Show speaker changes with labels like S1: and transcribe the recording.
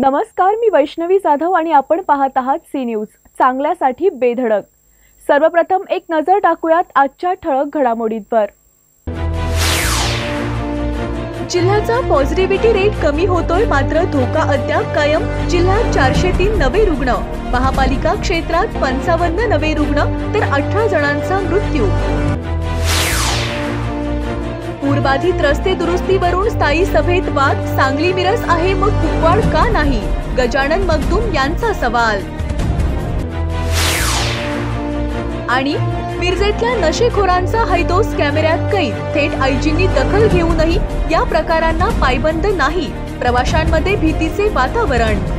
S1: नमस्कार मी वैष्णवी जाधव आणि आपण पाहत आहात सी न्यूज. चांगल्यासाठी बेधडक. सर्वप्रथम एक नजर टाकूयात आजच्या ठळक घडामोडींवर. जिल्ह्याचा पॉझिटिव्हिटी रेट कमी होतोय मात्र धोका अद्याप कायम. जिल्ह्यात चारशे तीन नवे रुग्ण. महापालिका क्षेत्रात पंचावन्न नवे रुग्ण तर अठरा जणांचा मृत्यू. पूरबाधित रस्ते दुरुस्तीवरून स्थायी सभेत वाद सांगली मिरज आहे मग कुपवाड का नाही? गजानन मगदूम यांचा सवाल. आणि मिरजेतल्या नशेखोरांचा हैदोस कॅमेऱ्यात कैद. थेट आयजींनी दखल घेऊनही या प्रकारांना पायबंद नाही. प्रवाशांमध्ये भीतीचे वातावरण.